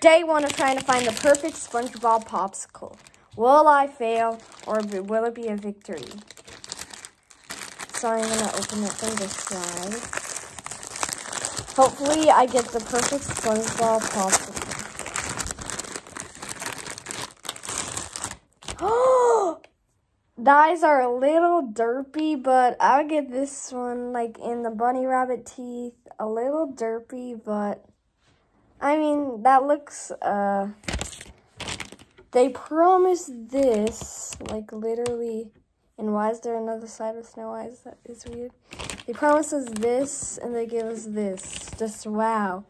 day one of trying to find the perfect SpongeBob popsicle. Will I fail or will it be a victory? So I'm gonna open it from this side. Hopefully I get the perfect SpongeBob popsicle. Oh, Dyes are a little derpy, but I'll get this one like in the bunny rabbit teeth. A little derpy, but I mean that looks uh they promised this like literally and why is there another side of Snow Eyes? That is weird. They promised us this and they gave us this. Just wow.